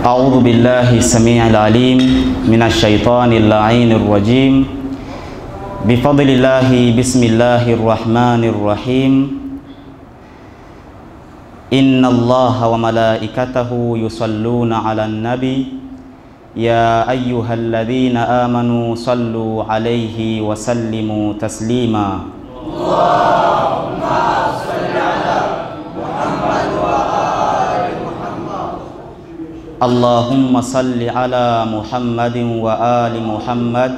أعوذ بالله السميع العليم من الشيطان اللعين الرجيم. بفضل الله بسم الله الرحمن الرحيم. إن الله وملائكته يصلون على النبي. يا أيها الذين آمنوا صلوا عليه وسلموا تسليما. اللهم صل على محمد وآل محمد.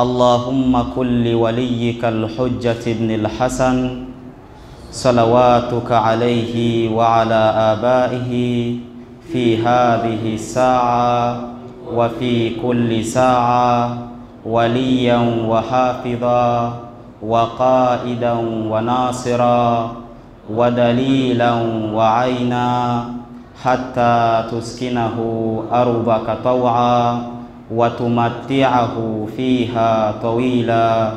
اللهم كن لوليك الحجة بن الحسن. صلواتك عليه وعلى آبائه في هذه الساعة وفي كل ساعة. وليا وحافظا وقائدا وناصرا. ودليلا وعينا. حتى تسكنه أرضك طوعا وتمتعه فيها طويلا.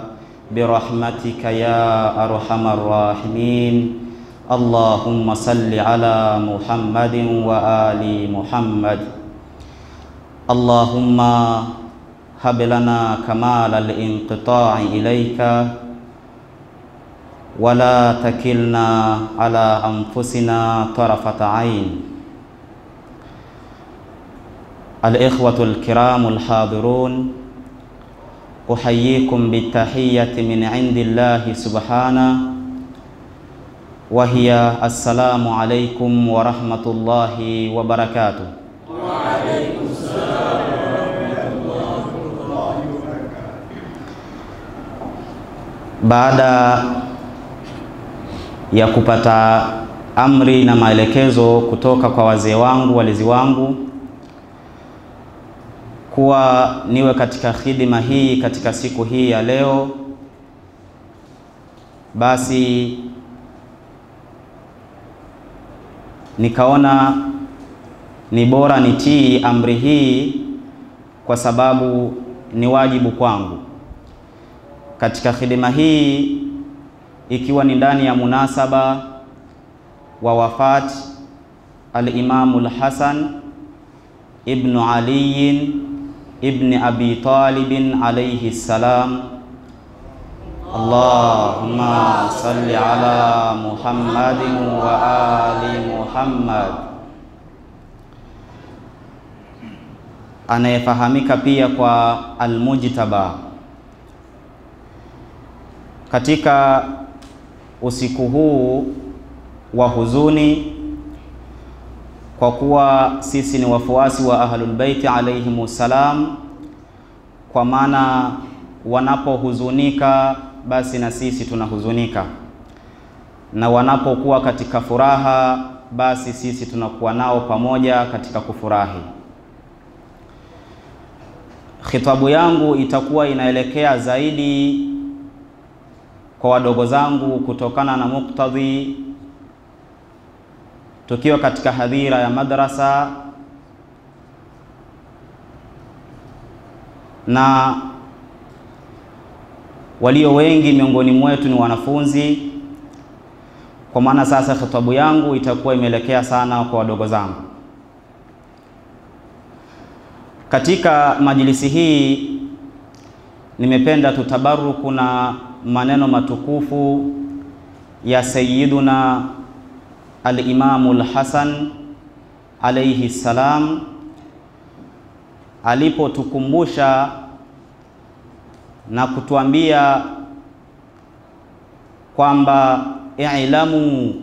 برحمتك يا أرحم الراحمين. اللهم صل على محمد وآل محمد. اللهم هب لنا كمال الانقطاع إليك. ولا تكلنا على أنفسنا طرفة عين. الإخوة الكرام الحاضرون أحييكم بالتحية من عند الله سبحانه وهي السلام عليكم ورحمة الله وبركاته وعليكم السلام ورحمة الله وبركاته Baada ya kupata amri na maelekezo kutoka kwa wazee wangu, walezi wangu kuwa niwe katika khidima hii katika siku hii ya leo, basi nikaona ni bora nitii amri hii kwa sababu ni wajibu kwangu. Katika khidima hii, ikiwa ni ndani ya munasaba wa wafat al-Imamu al-Hasan ibnu Ali ibni Abi طالب alayhi salam. Allahumma salli ala Muhammadin wa ali Muhammad, anayefahamika pia kwa Almujtaba. Katika usiku huu wa huzuni, kwa kuwa sisi ni wafuasi wa Ahlul Bait alayhimu salam, kwa maana wanapohuzunika basi na sisi tunahuzunika, na wanapokuwa katika furaha basi sisi tunakuwa nao pamoja katika kufurahi. Khitabu yangu itakuwa inaelekea zaidi kwa wadogo zangu kutokana na muktadhi, tukiwa katika hadhira ya madrasa na walio wengi miongoni mwetu ni wanafunzi. Kwa maana sasa khitabu yangu itakuwa imeelekea sana kwa wadogo zangu. Katika majlisi hii nimependa tutabaruku na maneno matukufu ya Sayyiduna al-Imamu al-Hasan alayhi salam alipotukumbusha na kutuambia kwamba i'lamu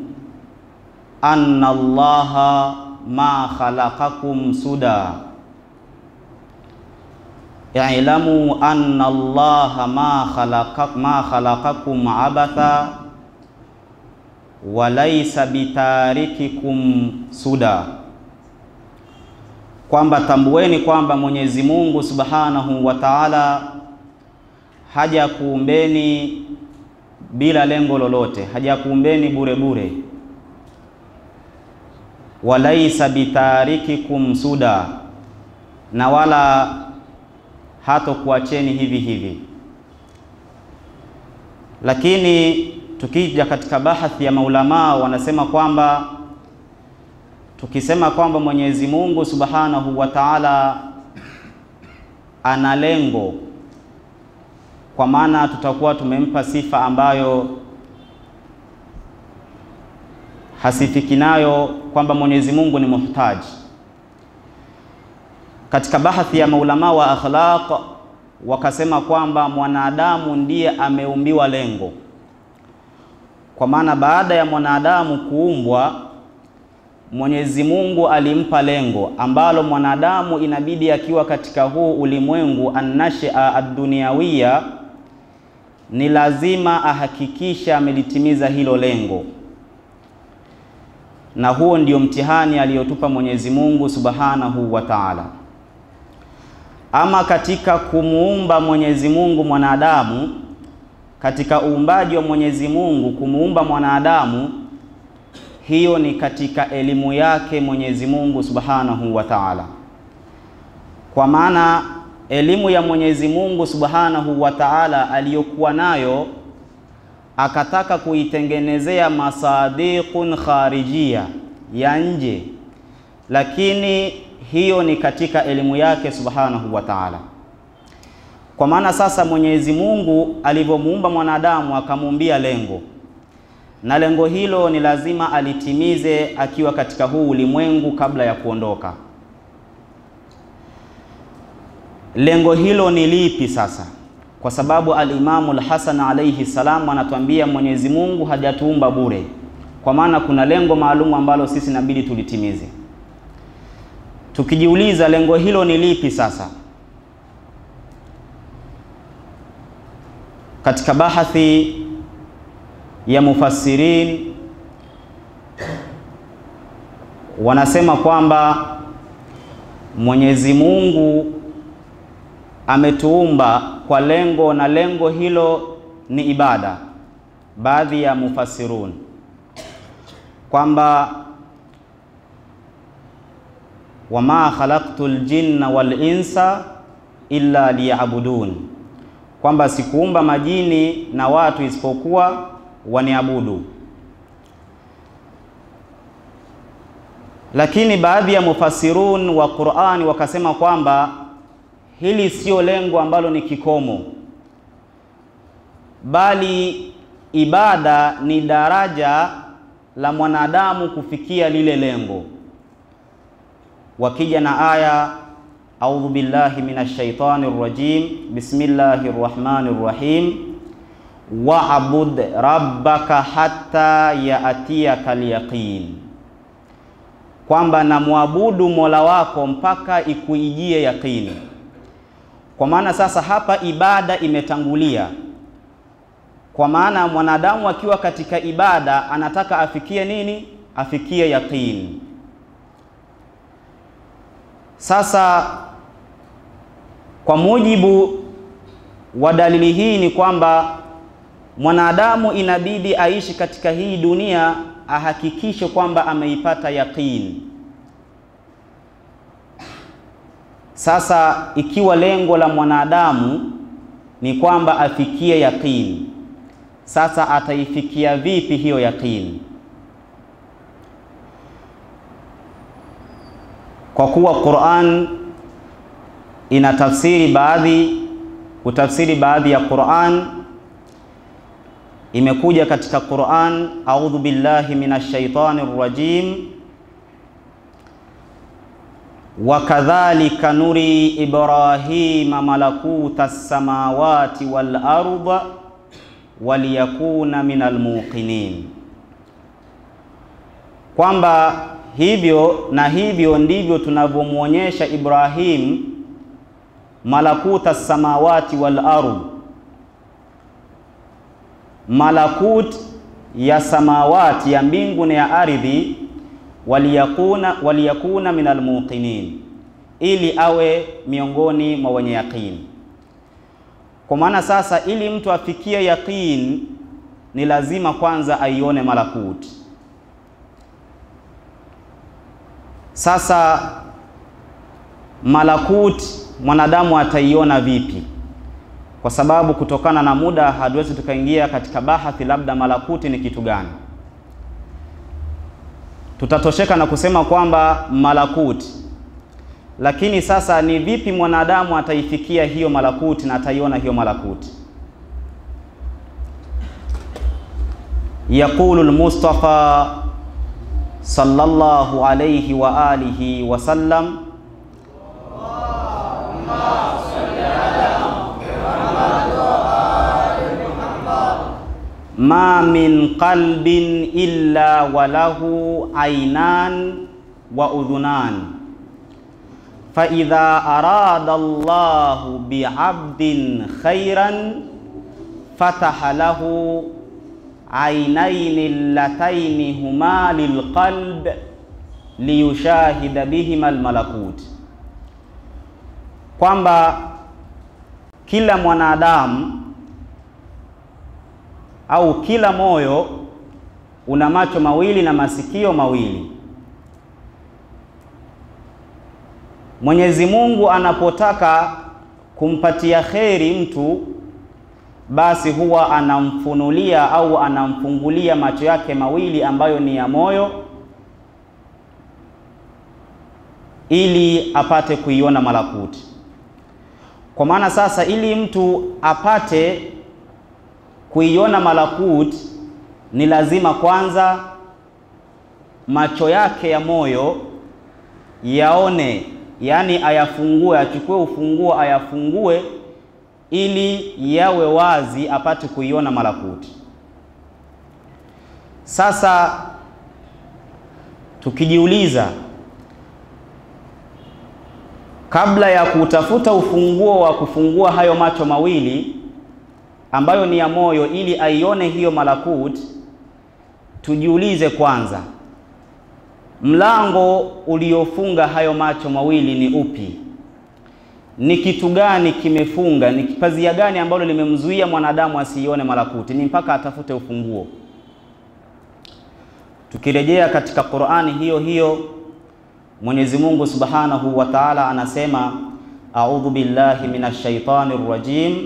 anna Allaha ma khalaqakum suda. I'lamu anna Allaha ma khalaqa ma khalaqakum abatha wa laysa bitarikikum suda, kwamba tambueni kwamba Mwenyezi Mungu Subhanahu wa Ta'ala hajakuumbeni bila lengo lolote, hajakuumbeni bure bure. Walaisa bitarikikum suda, na wala hatokuacheni hivi hivi. Lakini tukija katika bahathi ya maulamaa wanasema kwamba tukisema kwamba Mwenyezi Mungu Subhanahu wa Ta'ala ana lengo, kwa maana tutakuwa tumempa sifa ambayo hasifiki nayo kwamba Mwenyezi Mungu ni muhtaji. Katika bahathi ya maulamaa wa akhlaq wakasema kwamba mwanadamu ndiye ameumbiwa lengo, kwa maana baada ya mwanadamu kuumbwa Mwenyezi Mungu alimpa lengo ambalo mwanadamu inabidi akiwa katika huu ulimwengu annashaa ad-dunyawiya ni lazima ahakikisha amelitimiza hilo lengo, na huo ndio mtihani aliyotupa Mwenyezi Mungu Subhanahu wa Ta'ala. Ama katika kumuumba Mwenyezi Mungu mwanadamu, katika uumbaji wa Mwenyezi Mungu kumuumba mwanadamu hiyo ni katika elimu yake Mwenyezi Mungu Subhanahu wa Ta'ala. Kwa maana elimu ya Mwenyezi Mungu Subhanahu wa Ta'ala aliyokuwa nayo akataka kuitengenezea masadiqun kharijia ya nje, lakini hiyo ni katika elimu yake Subhanahu wa Ta'ala. Kwa maana sasa Mwenyezi Mungu alivyomuumba mwanadamu akamuumbia lengo na lengo hilo ni lazima alitimize akiwa katika huu ulimwengu kabla ya kuondoka. Lengo hilo ni lipi sasa? Kwa sababu Alimamu Al-Hasan alayhi salam anatuambia Mwenyezi Mungu hajatuumba bure, kwa maana kuna lengo maalumu ambalo sisi inabidi tulitimize. Tukijiuliza lengo hilo ni lipi sasa, katika bahathi ya mufassirin wanasema kwamba Mwenyezi Mungu ametuumba kwa lengo na lengo hilo ni ibada. Baadhi ya mufasirun kwamba wama khalaqtul jinna wal insa illa liya'budun, kwamba sikuumba majini na watu isipokuwa waniabudu. Lakini baadhi ya mufasirun wa Qur'ani wakasema kwamba hili sio lengo ambalo ni kikomo, bali ibada ni daraja la mwanadamu kufikia lile lengo. Wakija na aya audhu billahi minash shaitani rrajim bismillahir rahmanir rahim wa'bud rabbaka hatta yaatiyaka alyaqin, kwamba namwabudu mola wako mpaka ikuijie yaqini. Kwa maana sasa hapa ibada imetangulia, kwa maana mwanadamu akiwa katika ibada anataka afikie nini? Afikie yaqini. Sasa kwa mujibu wa dalili hii ni kwamba mwanadamu inabidi aishi katika hii dunia ahakikishe kwamba ameipata yaqini. Sasa ikiwa lengo la mwanadamu ni kwamba afikie yaqini, sasa ataifikia vipi hiyo yaqini? Kwa kuwa Qur'an ina tafsiri baadhi, kutafsiri baadhi ya Qur'an imekuja katika Qur'an, a'udhu billahi minash shaitani rrajim wa kadhalika nuri Ibrahima malakuta samawati wal arda waliyakuna minal muqinin, kwamba hivyo na hivyo ndivyo tunavyomwonyesha Ibrahim malakuta samawati wal ardh malakut ya samawati ya mbingu na ya ardhi, waliyakuna waliyakuna min almuqinin, ili awe miongoni mwa wenye yaqini. Kwa maana sasa, ili mtu afikie yaqini, ni lazima kwanza aione malakut. Sasa malakuti mwanadamu ataiona vipi? Kwa sababu kutokana na muda hatuwezi tukaingia katika bahathi labda malakuti ni kitu gani. tutatosheka na kusema kwamba malakuti. Lakini sasa ni vipi mwanadamu ataifikia hiyo malakuti na ataiona hiyo malakuti? Yaqulu al-Mustafa sallallahu alayhi wa alihi wa sallam ma min qalbin illa walahu ainan wa udhunan fa idha arada Allahu bi'abdin khairan fataha lahu ainaini llataini huma lilqalb liyushahida bihima almalakut, kwamba kila mwanadamu au kila moyo una macho mawili na masikio mawili. Mwenyezi Mungu anapotaka kumpatia kheri mtu, basi huwa anamfunulia au anamfungulia macho yake mawili ambayo ni ya moyo, ili apate kuiona malakuti. Kwa maana sasa, ili mtu apate kuiona malakuti ni lazima kwanza macho yake ya moyo yaone, yaani ayafungue, achukue ufunguo ayafungue, ili yawe wazi, apate kuiona malakuti. Sasa tukijiuliza, kabla ya kutafuta ufunguo wa kufungua hayo macho mawili ambayo ni ya moyo ili aione hiyo malakut, tujiulize kwanza, mlango uliofunga hayo macho mawili ni upi? Ni kitu gani kimefunga? Ni pazia gani ambalo limemzuia mwanadamu asiione malakuti? Ni mpaka atafute ufunguo. Tukirejea katika Qur'ani hiyo hiyo, Mwenyezi Mungu Subhanahu wa Ta'ala anasema, a'udhu billahi minash shaitani rrajim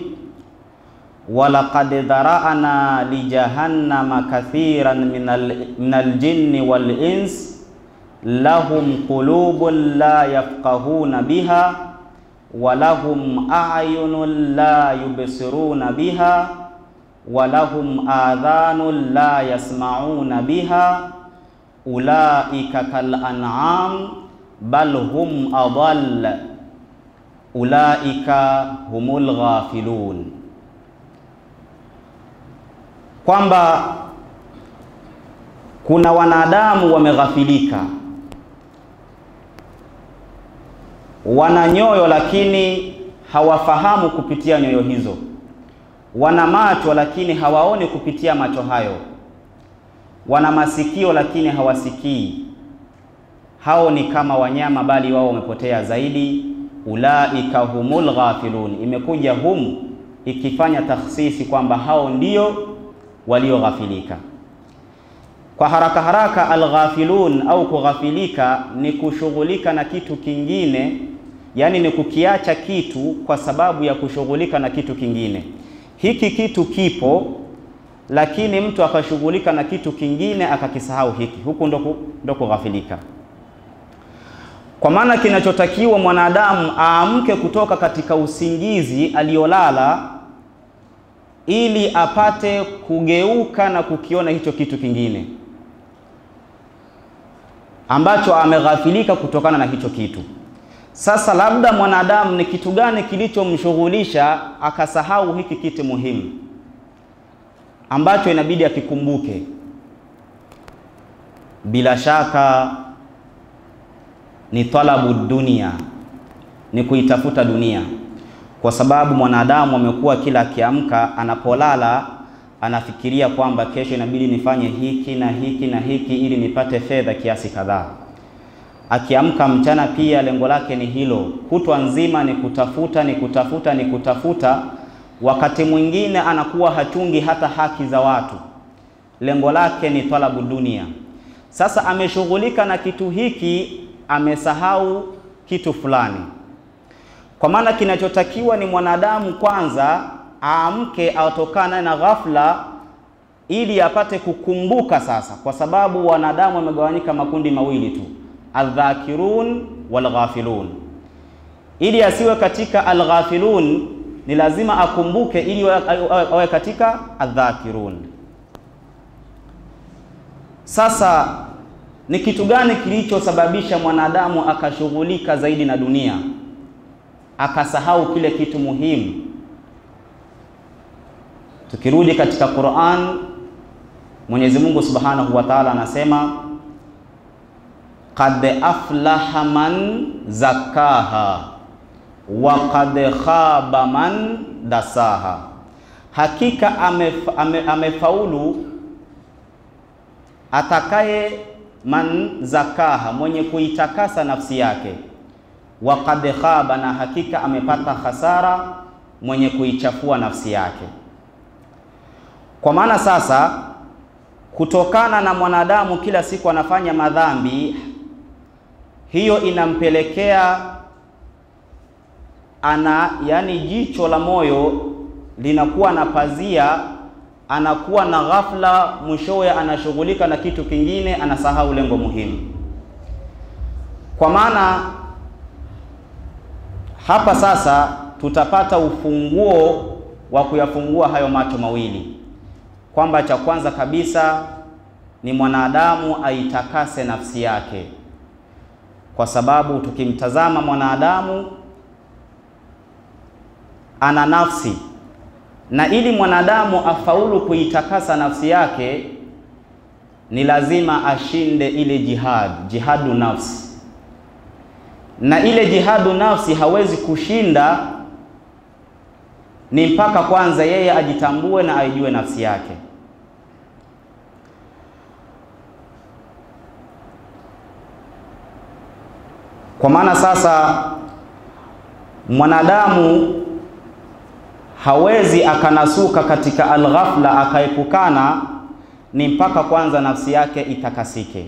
walaqad dhara'na lijahannama kathiran minal, minal jinni wal ins lahum qulubun la yafqahuna biha wa lahum a'yunun la yubsiruna biha walahum adhanun la yasma'una biha ulaika kal an'am bal hum adall ulaika humul ghafilun. Kwamba kuna wanadamu wameghafilika, wana nyoyo lakini hawafahamu kupitia nyoyo hizo, wana macho lakini hawaoni kupitia macho hayo, wana masikio lakini hawasikii. Hao ni kama wanyama, bali wao wamepotea zaidi. Ulaika humul ghafilun, imekuja hum ikifanya takhsisi kwamba hao ndio walioghafilika. Kwa haraka haraka, alghafilun au kughafilika ni kushughulika na kitu kingine, yaani ni kukiacha kitu kwa sababu ya kushughulika na kitu kingine. Hiki kitu kipo, lakini mtu akashughulika na kitu kingine akakisahau hiki, huku ndo kughafilika. Kwa maana kinachotakiwa mwanadamu aamke kutoka katika usingizi aliyolala ili apate kugeuka na kukiona hicho kitu kingine ambacho ameghafilika kutokana na hicho kitu. Sasa labda mwanadamu ni kitu gani kilichomshughulisha akasahau hiki kitu muhimu ambacho inabidi akikumbuke? Bila shaka ni talabu dunia, ni kuitafuta dunia kwa sababu mwanadamu amekuwa kila akiamka, anapolala anafikiria kwamba kesho inabidi nifanye hiki na hiki na hiki ili nipate fedha kiasi kadhaa. Akiamka mchana pia lengo lake ni hilo, kutwa nzima ni kutafuta, ni kutafuta, ni kutafuta. Wakati mwingine anakuwa hachungi hata haki za watu, lengo lake ni talabu dunia. Sasa ameshughulika na kitu hiki, amesahau kitu fulani. Kwa maana kinachotakiwa ni mwanadamu kwanza aamke, atokana na ghafla, ili apate kukumbuka sasa, kwa sababu wanadamu wamegawanyika makundi mawili tu, aldhakirun walghafilun. Ili asiwe katika alghafilun, ni lazima akumbuke ili awe katika aldhakirun. Sasa ni kitu gani kilichosababisha mwanadamu akashughulika zaidi na dunia akasahau kile kitu muhimu? Tukirudi katika Qur'an, Mwenyezi Mungu Subhanahu wa Ta'ala anasema qad aflaha man zakaha wa qad khaba man dasaha, hakika amef, ame, amefaulu atakaye man zakaha, mwenye kuitakasa nafsi yake, wa qad khaba, na hakika amepata hasara mwenye kuichafua nafsi yake. Kwa maana sasa, kutokana na mwanadamu kila siku anafanya madhambi, hiyo inampelekea ana, yani jicho la moyo linakuwa na pazia, anakuwa na ghafla, mwishowe anashughulika na kitu kingine, anasahau lengo muhimu. Kwa maana hapa sasa tutapata ufunguo wa kuyafungua hayo macho mawili kwamba cha kwanza kabisa ni mwanadamu aitakase nafsi yake, kwa sababu tukimtazama mwanadamu ana nafsi, na ili mwanadamu afaulu kuitakasa nafsi yake ni lazima ashinde ile jihad, jihadu nafsi, na ile jihadu nafsi hawezi kushinda ni mpaka kwanza yeye ajitambue na aijue nafsi yake. Kwa maana sasa mwanadamu hawezi akanasuka katika alghafla akaepukana, ni mpaka kwanza nafsi yake itakasike,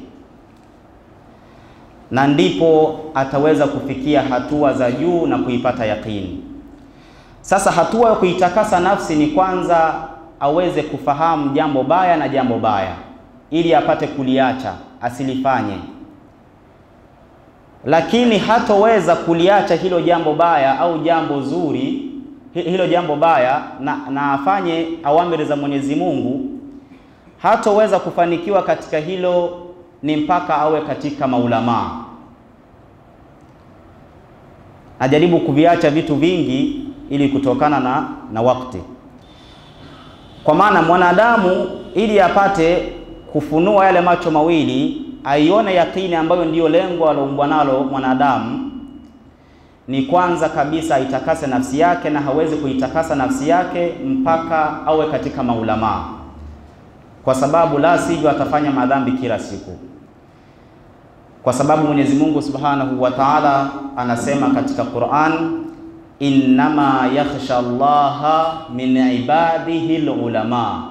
na ndipo ataweza kufikia hatua za juu na kuipata yaqini. Sasa hatua ya kuitakasa nafsi ni kwanza aweze kufahamu jambo baya na jambo baya, ili apate kuliacha asilifanye. Lakini hatoweza kuliacha hilo jambo baya au jambo zuri, hilo jambo baya na, na afanye awamiri za Mwenyezi Mungu, hatoweza kufanikiwa katika hilo ni mpaka awe katika maulamaa, ajaribu kuviacha vitu vingi ili kutokana na, na wakati. Kwa maana mwanadamu ili apate kufunua yale macho mawili aione yakini ambayo ndiyo lengo aloumbwa nalo mwanadamu, ni kwanza kabisa aitakase nafsi yake, na hawezi kuitakasa nafsi yake mpaka awe katika maulamaa, kwa sababu la sivyo atafanya madhambi kila siku, kwa sababu Mwenyezi Mungu Subhanahu wa Ta'ala anasema katika Qur'an innama yakhsha Allaha min ibadihi alulama,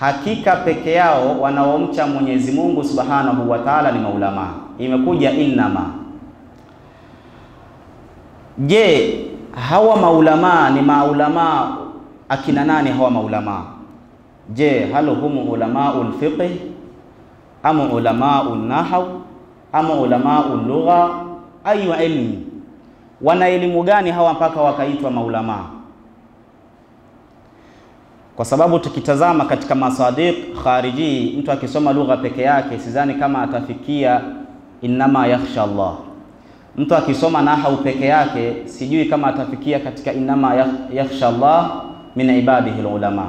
hakika peke yao wanaomcha Mwenyezi Mungu Subhanahu wa Ta'ala ni maulama. Imekuja innama. Je, hawa maulama ni maulama akina nani? Hawa maulama je, hal hum ulamaul fiqh am ulama nahw ama ulamaul lugha ayu ilmi wana elimu gani hawa mpaka wakaitwa maulamaa? Kwa sababu tukitazama katika masadiq khariji, mtu akisoma lugha peke yake sidhani kama atafikia innama yakhsha Allah. Mtu akisoma nahau peke yake sijui kama atafikia katika innama yakhsha Allah min ibadihi ulama.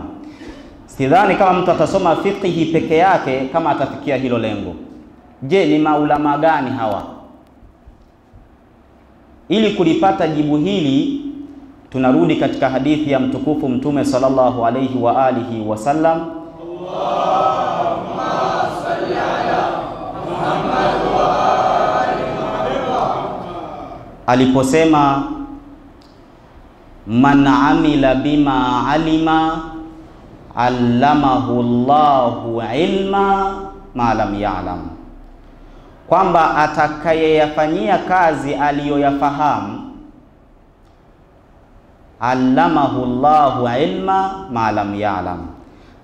Sidhani kama mtu atasoma fiqhi peke yake kama atafikia hilo lengo. Je, ni maulama gani hawa? Ili kulipata jibu hili tunarudi katika hadithi ya mtukufu Mtume sallallahu alayhi wa alihi wa Muhammad, aliposema man amila bima alima allamahu Allahu ilma ma lam ya'lam. Kwamba atakayeyafanyia kazi aliyoyafahamu allamahu Allahu ilma ma lam ya'lam,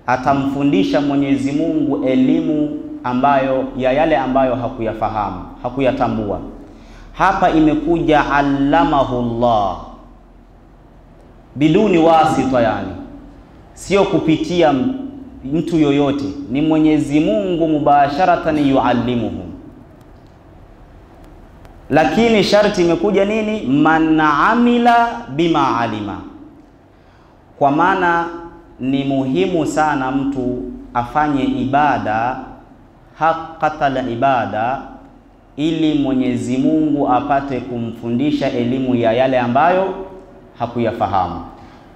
atamfundisha Mwenyezi Mungu elimu ambayo ya yale ambayo hakuyafahamu, hakuyatambua. Hapa imekuja allamahu Allah biduni wasita, yani sio kupitia mtu yoyote, ni Mwenyezi Mungu mubasharatan yuallimuhu. Lakini sharti imekuja nini? Man amila bima alima, kwa maana ni muhimu sana mtu afanye ibada haqqatal ibada, ili Mwenyezi Mungu apate kumfundisha elimu ya yale ambayo hakuyafahamu,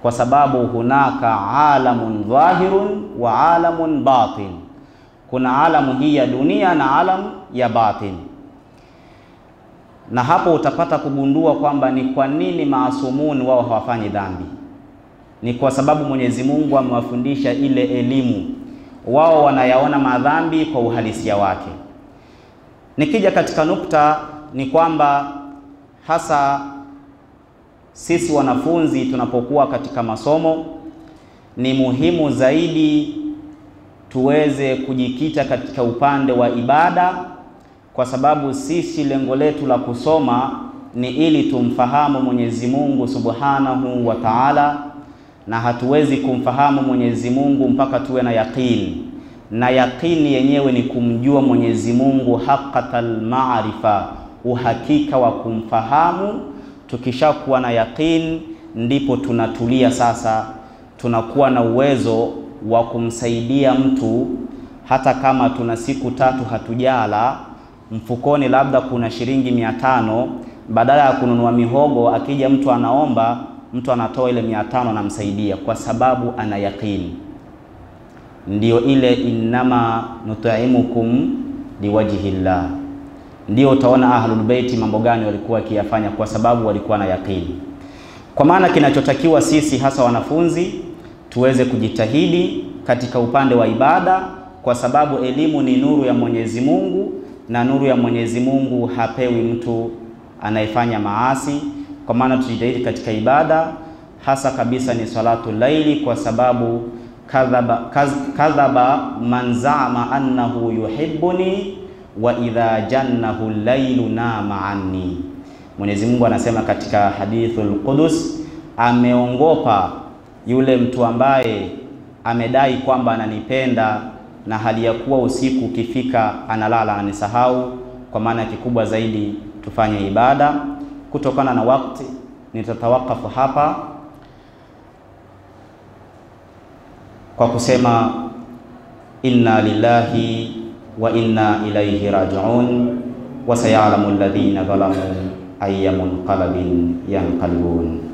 kwa sababu hunaka alamun dhahirun wa alamun batin, kuna alamu hii ya dunia na alamu ya batin. Na hapo utapata kugundua kwamba ni kwa nini maasumuni wao hawafanyi dhambi ni kwa sababu Mwenyezi Mungu amewafundisha ile elimu, wao wanayaona madhambi kwa uhalisia wake. Nikija katika nukta ni kwamba hasa sisi wanafunzi tunapokuwa katika masomo, ni muhimu zaidi tuweze kujikita katika upande wa ibada, kwa sababu sisi lengo letu la kusoma ni ili tumfahamu Mwenyezi Mungu Subhanahu wa Ta'ala na hatuwezi kumfahamu Mwenyezi Mungu mpaka tuwe na yaqini, na yaqini yenyewe ni kumjua Mwenyezi Mungu haqqatal maarifa, uhakika wa kumfahamu. Tukishakuwa na yaqini, ndipo tunatulia sasa, tunakuwa na uwezo wa kumsaidia mtu, hata kama tuna siku tatu hatujala, mfukoni labda kuna shilingi mia tano, badala ya kununua mihogo, akija mtu anaomba mtu anatoa ile mia tano anamsaidia, kwa sababu ana yaqini. Ndio ile innama nutaimukum liwajhi llah. Ndio utaona ahlul baiti mambo gani walikuwa wakiyafanya, kwa sababu walikuwa na yaqini. Kwa maana kinachotakiwa sisi hasa wanafunzi tuweze kujitahidi katika upande wa ibada, kwa sababu elimu ni nuru ya Mwenyezi Mungu, na nuru ya Mwenyezi Mungu hapewi mtu anayefanya maasi kwa maana tujitahidi katika ibada hasa kabisa ni salatu laili, kwa sababu kadhaba, kadhaba man zaama annahu yuhibbuni wa idha jannahu lailu nama anni. Mwenyezi Mungu anasema katika hadithul Qudus, ameongopa yule mtu ambaye amedai kwamba ananipenda na hali ya kuwa usiku ukifika analala anisahau. Kwa maana kikubwa zaidi tufanye ibada Kutokana na wakati nitatawakafu hapa kwa kusema inna lillahi wa inna ilayhi rajiun wa sayalamu alladhina dhalamu ayyamun munqalabin yanqalibun.